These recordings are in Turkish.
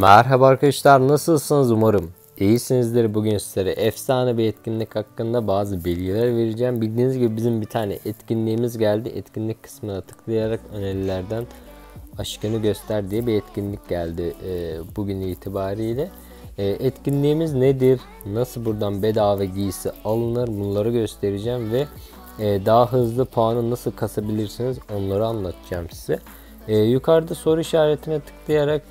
Merhaba arkadaşlar nasılsınız umarım iyisinizdir. Bugün sizlere efsane bir etkinlik hakkında bazı bilgiler vereceğim. Bildiğiniz gibi bizim bir tane etkinliğimiz geldi. Etkinlik kısmına tıklayarak önerilerden aşkını göster diye bir etkinlik geldi e, bugün itibariyle. E, etkinliğimiz nedir? Nasıl buradan bedava giysi alınır? Bunları göstereceğim ve e, daha hızlı puanı nasıl kasabilirsiniz onları anlatacağım size. E, yukarıda soru işaretine tıklayarak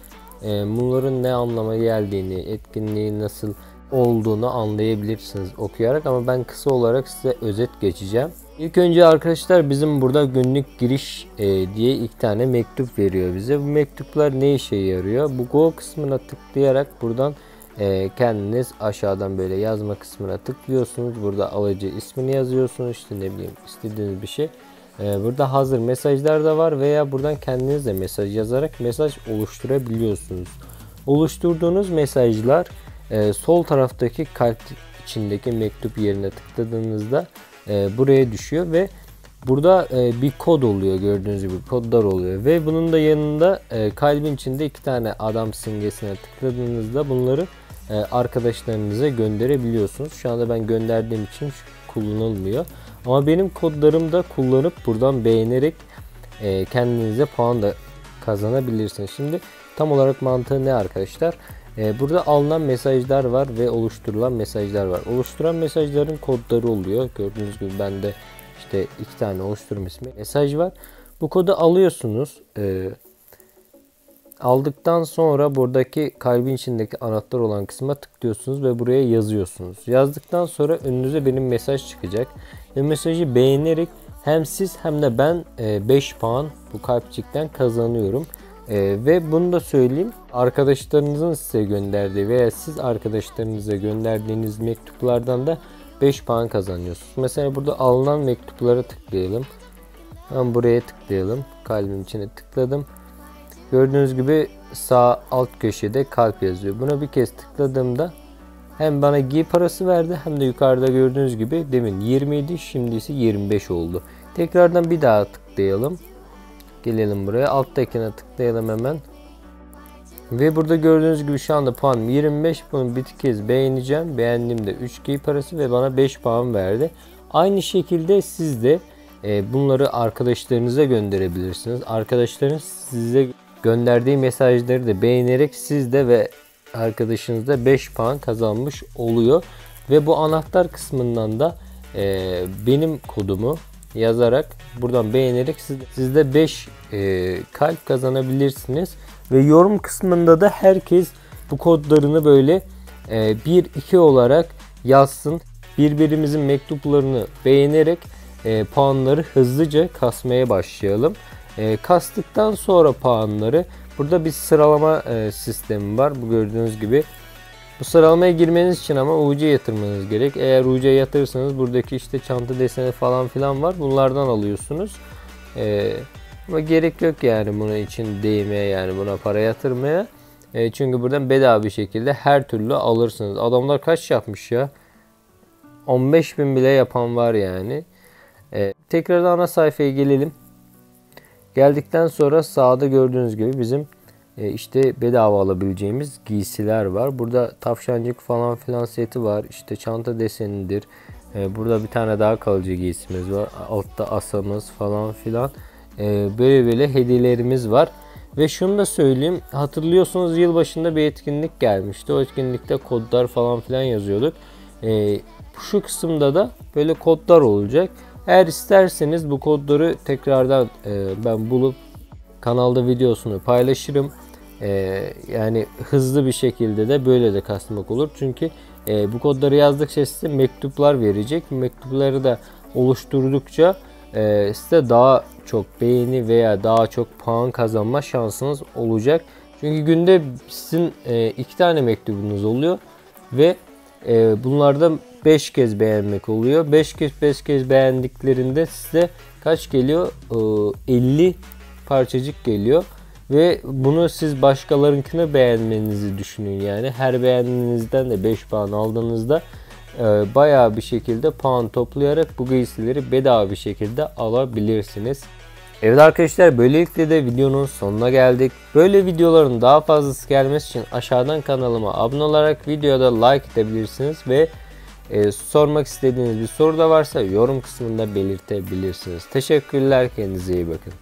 bunların ne anlama geldiğini, etkinliği nasıl olduğunu anlayabilirsiniz okuyarak ama ben kısa olarak size özet geçeceğim. İlk önce arkadaşlar bizim burada günlük giriş e, diye iki tane mektup veriyor bize. Bu mektuplar ne işe yarıyor? Bu Go kısmına tıklayarak buradan e, kendiniz aşağıdan böyle yazma kısmına tıklıyorsunuz. Burada alıcı ismini yazıyorsunuz. İşte ne bileyim istediğiniz bir şey. E, burada hazır mesajlar da var veya buradan kendiniz de mesaj yazarak mesaj oluşturabiliyorsunuz. Oluşturduğunuz mesajlar e, sol taraftaki kalp içindeki mektup yerine tıkladığınızda e, buraya düşüyor ve burada e, bir kod oluyor gördüğünüz gibi kodlar oluyor ve bunun da yanında kalbin içinde iki tane adam simgesine tıkladığınızda bunları arkadaşlarınıza gönderebiliyorsunuz. Şu anda ben gönderdiğim için kullanılmıyor. Ama benim kodlarım da kullanıp buradan beğenerek e, kendinize puan da kazanabilirsiniz. Şimdi tam olarak mantığı ne arkadaşlar? E, burada alınan mesajlar var ve oluşturulan mesajlar var. Oluşturan mesajların kodları oluyor. Gördüğünüz gibi bende işte iki tane oluşturum ismi mesaj var. Bu kodu alıyorsunuz. E, aldıktan sonra buradaki kalbin içindeki anahtar olan kısma tıklıyorsunuz ve buraya yazıyorsunuz. Yazdıktan sonra önünüze benim mesaj çıkacak. Ve mesajı beğenerek hem siz hem de ben 5 e, puan bu kalpçikten kazanıyorum. E, ve bunu da söyleyeyim. Arkadaşlarınızın size gönderdiği veya siz arkadaşlarınıza gönderdiğiniz mektuplardan da 5 puan kazanıyorsunuz. Mesela burada alınan mektuplara tıklayalım. Ben buraya tıklayalım. Kalbim içine tıkladım. Gördüğünüz gibi sağ alt köşede kalp yazıyor. Buna bir kez tıkladığımda hem bana giy parası verdi hem de yukarıda gördüğünüz gibi demin 20 idi şimdi ise 25 oldu. Tekrardan bir daha tıklayalım. Gelelim buraya alttakine tıklayalım hemen. Ve burada gördüğünüz gibi şu anda puan 25. Bunu bir kez beğeneceğim. Beğendiğimde 3 giy parası ve bana 5 puan verdi. Aynı şekilde siz de e, bunları arkadaşlarınıza gönderebilirsiniz. Arkadaşlarınız size gönderdiği mesajları da beğenerek siz de ve arkadaşınız da 5 puan kazanmış oluyor. Ve bu anahtar kısmından da e, benim kodumu yazarak buradan beğenerek siz, siz de 5 e, kalp kazanabilirsiniz. Ve yorum kısmında da herkes bu kodlarını böyle e, 1-2 olarak yazsın. Birbirimizin mektuplarını beğenerek e, puanları hızlıca kasmaya başlayalım. E, kastıktan sonra puanları burada bir sıralama e, sistemi var. Bu gördüğünüz gibi. Bu sıralamaya girmeniz için ama UC yatırmanız gerek. Eğer UC yatırırsanız buradaki işte çanta deseni falan filan var. Bunlardan alıyorsunuz. E, ama gerek yok yani bunun için değmeye yani buna para yatırmaya. E, çünkü buradan bedava bir şekilde her türlü alırsınız. Adamlar kaç yapmış ya? 15 bin bile yapan var yani. E, tekrar ana sayfaya gelelim. Geldikten sonra sağda gördüğünüz gibi bizim e, işte bedava alabileceğimiz giysiler var. Burada tavşancık falan filan seti var. İşte çanta desenidir. E, burada bir tane daha kalıcı giysimiz var. Altta asamız falan filan. E, böyle böyle hediyelerimiz var. Ve şunu da söyleyeyim. Hatırlıyorsunuz yılbaşında bir etkinlik gelmişti. O etkinlikte kodlar falan filan yazıyorduk. Şu kısımda da böyle kodlar olacak. Eğer isterseniz bu kodları tekrardan e, ben bulup kanalda videosunu paylaşırım. E, yani hızlı bir şekilde de böyle de kasmak olur. Çünkü e, bu kodları yazdıkça size mektuplar verecek. Mektupları da oluşturdukça e, size daha çok beğeni veya daha çok puan kazanma şansınız olacak. Çünkü günde sizin e, iki tane mektubunuz oluyor ve e, bunlardan 5 kez beğenmek oluyor. 5 kez 5 kez beğendiklerinde size kaç geliyor? Ee, 50 parçacık geliyor. Ve bunu siz başkalarınkini beğenmenizi düşünün yani. Her beğendiğinizden de 5 puan aldığınızda e, bayağı bir şekilde puan toplayarak bu giysileri bedava bir şekilde alabilirsiniz. Evet arkadaşlar böylelikle de videonun sonuna geldik. Böyle videoların daha fazlası gelmesi için aşağıdan kanalıma abone olarak videoda like edebilirsiniz ve e, sormak istediğiniz bir soru da varsa yorum kısmında belirtebilirsiniz. Teşekkürler kendinize iyi bakın.